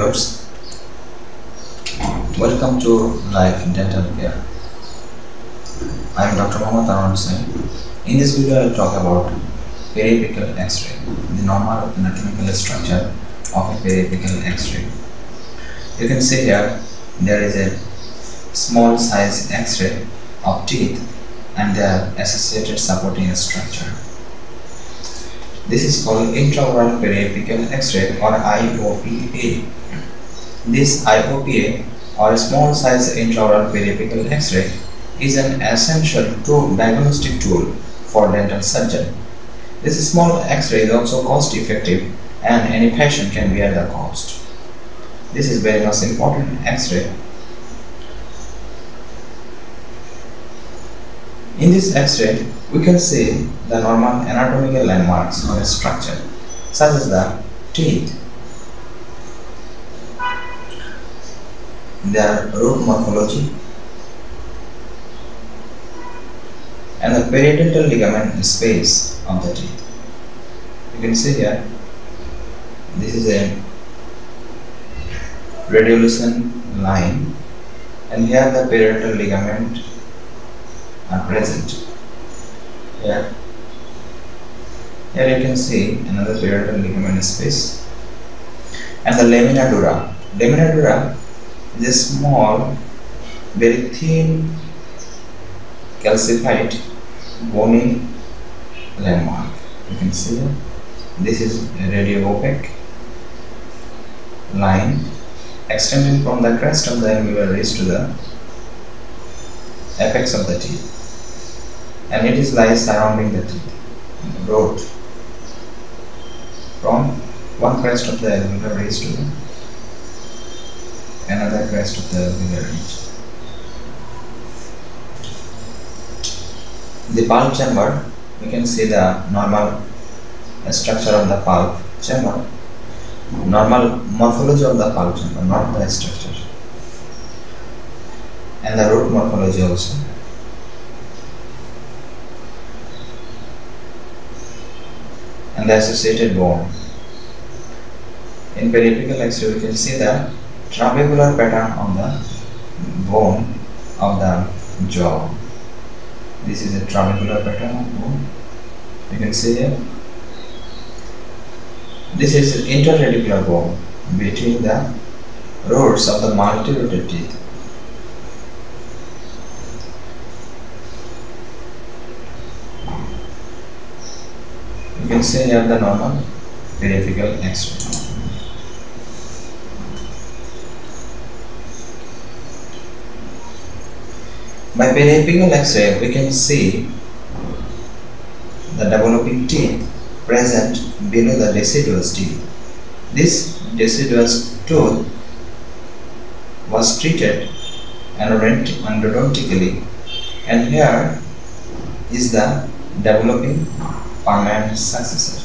viewers. Welcome to Life Dental Care. I am Dr. Mohammad Anwar. In this video, I will talk about periapical X-ray, the normal anatomical structure of a periapical X-ray. You can see here there is a small size X-ray of teeth and their associated supporting structure. This is called intraoral periapical X-ray or IOPA. This IOPA or small size intraoral periapical X-ray is an essential tool, diagnostic tool for dental surgeon. This small X-ray is also cost effective and any patient can bear the cost. This is very much important X-ray. In this X-ray, we can see the normal anatomical landmarks or structure such as the teeth, their root morphology, and the periodontal ligament space of the teeth. You can see here, this is a radiolucent line and here the periodontal ligament are present. Here, here you can see another periodontal ligament space and the lamina dura. Lamina dura is a small, very thin, calcified, bony landmark. You can see. This is a radio opaque line extending from the crest of the alveolar ridge to the apex of the teeth and it is lies surrounding the teeth root from one crest of the alveolar ridge to another of the alveolar ridge. The pulp chamber, we can see the normal uh, structure of the pulp chamber, normal morphology of the pulp chamber, not the structure, and the root morphology also. and the associated bone. In periapical X-ray, we can see the trabecular pattern on the bone of the jaw. This is a trabecular pattern of bone. You can see here. This is an interradicular bone between the roots of the multi-rooted teeth. You can see here the normal periapical X-ray. By periapical X-ray, we can see the developing teeth present below the deciduous teeth. This deciduous tooth was treated endodontically and here is the developing permanent successor.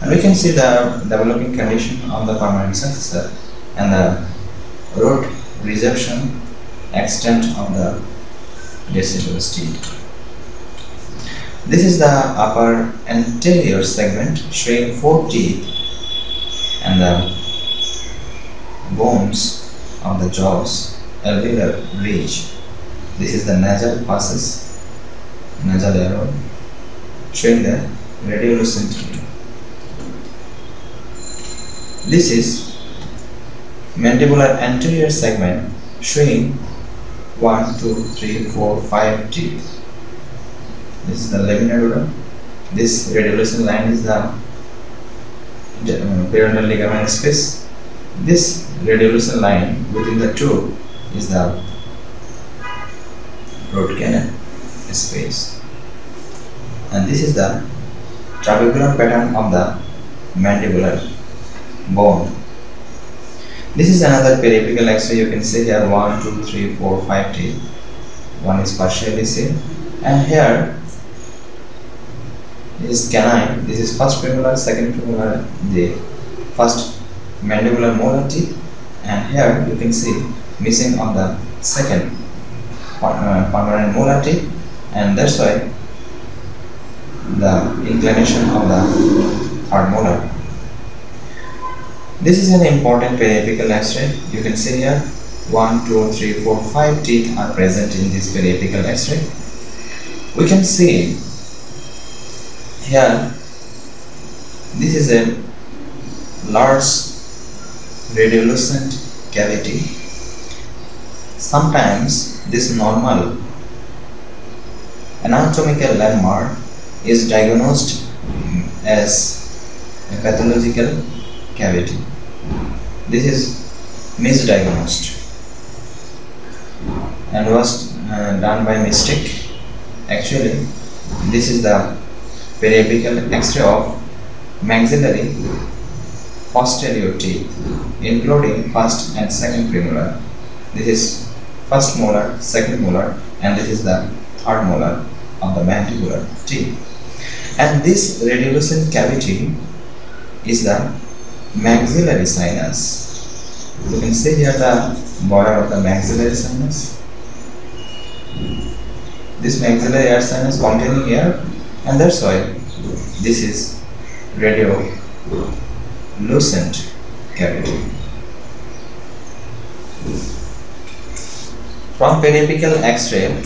And we can see the developing condition of the permanent successor and the root resorption extent of the deciduous teeth. This is the upper anterior segment showing four teeth and the bones of the jaws alveolar ridge. This is the nasal passes, nasal arrow showing the radiolucent line. This is mandibular anterior segment showing 1, 2, 3, 4, 5 teeth. This is the lamina dura. This radiolucent line is the periodontal ligament space. This radiolucent line within the tube is the root canal space and this is the trabecular pattern of the mandibular bone. This is another periapical X-ray. You can see here 1, 2, 3, 4, 5 teeth. One is partially seen, and here is canine. This is first premolar, second premolar, the first mandibular molar teeth, and here you can see missing on the second uh, permanent molar teeth, and that's why the inclination of the third molar. This is an important periapical X-ray. You can see here 1, 2, 3, 4, 5 teeth are present in this periapical X-ray. We can see here this is a large radiolucent cavity. Sometimes this normal anatomical landmark is diagnosed as a pathological cavity. This is misdiagnosed and was uh, done by mistake. Actually, this is the periapical X-ray of maxillary posterior teeth, including first and second premolar. This is first molar, second molar, and this is the third molar of the mandibular teeth. And this radiolucent cavity is the maxillary sinus. You can see here the border of the maxillary sinus. This maxillary air sinus containing here, and that's why this is radio lucent cavity. From periapical X-ray,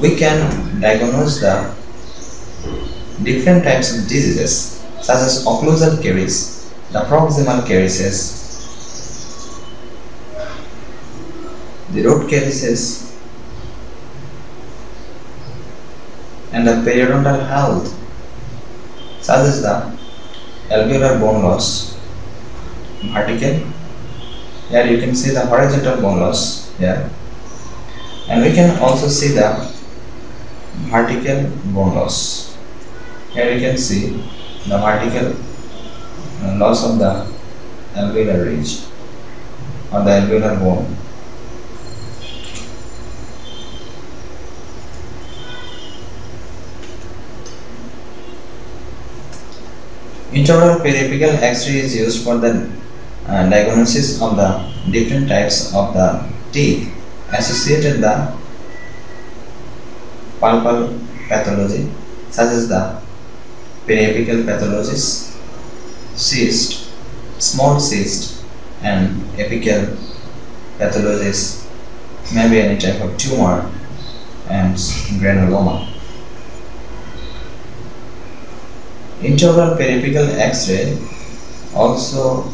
we can diagnose the different types of diseases such as occlusal caries, the proximal caries, the root caries, and the periodontal health such as the alveolar bone loss, vertical, here you can see the horizontal bone loss here. And we can also see the vertical bone loss. Here you can see the vertical loss of the alveolar ridge or the alveolar bone. Intraoral periapical X-ray is used for the uh, diagnosis of the different types of the teeth associated the pulpal pathology such as the periapical pathologies, cyst, small cyst and apical pathologies may be any type of tumor and granuloma. Intraoral periapical X-ray also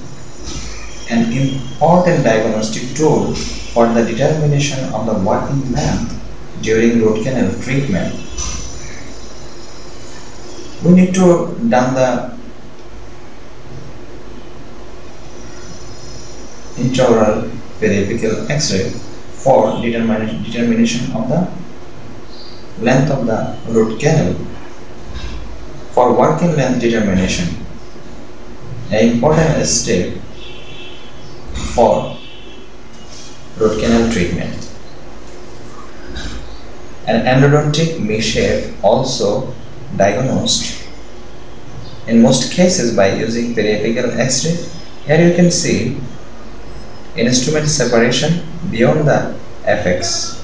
an important diagnostic tool for the determination of the working length during root canal treatment. We need to done the intraoral periapical X-ray for determination, determination of the length of the root canal for working length determination, an important step for root canal treatment. An endodontic mishap also diagnosed in most cases by using periapical X-ray. Here you can see instrument separation beyond the apex.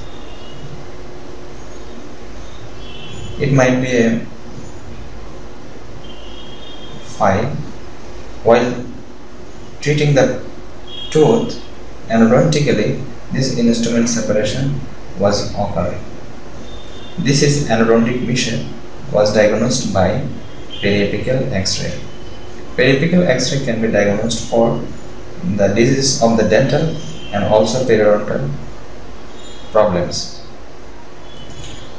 It might be a file while treating the tooth endodontically this instrument separation was occurring. This is endodontic mishap was diagnosed by periapical X-ray. Periapical X-ray can be diagnosed for the disease of the dental and also periodontal problems.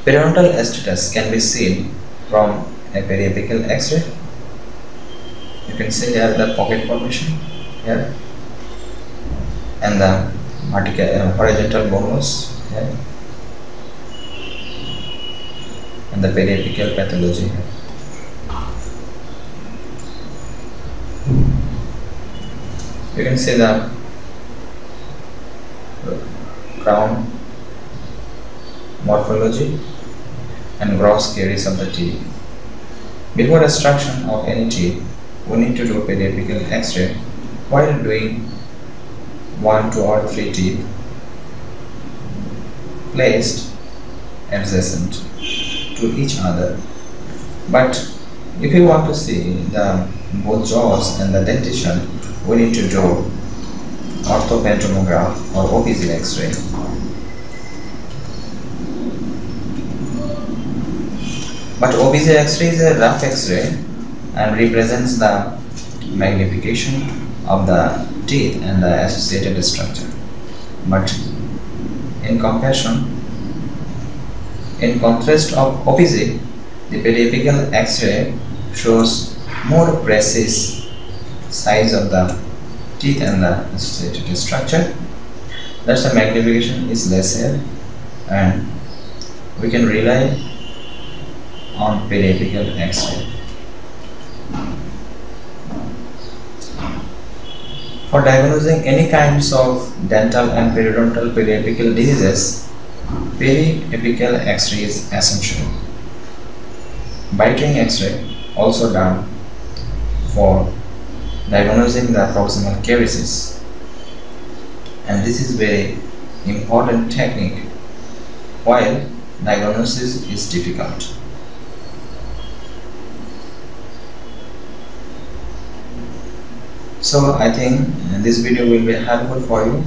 Periodontal status can be seen from a periapical X-ray. You can see here the pocket formation here and the vertical uh, horizontal bonus here and the periapical pathology here. You can see the crown morphology and gross caries of the teeth. Before extraction of any teeth, we need to do periapical X-ray while doing one, two or three teeth placed adjacent to each other but If you want to see the both jaws and the dentition, we need to do orthopantomograph or OPG X-ray. But OPG X-ray is a rough X-ray and represents the magnification of the teeth and the associated structure. But in comparison, in contrast of OPG, the periapical X-ray shows more precise size of the teeth and the associated structure. Thus the magnification is lesser and we can rely on periapical X-ray. For diagnosing any kinds of dental and periodontal periapical diseases, periapical X-ray is essential. Bitewing X-ray also done for diagnosing the proximal caries and this is very important technique while diagnosis is difficult. so I think this video will be helpful for you.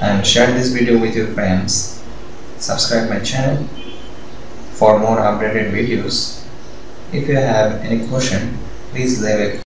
And share this video with your friends. Subscribe my channel for more updated videos. If you have any question please leave a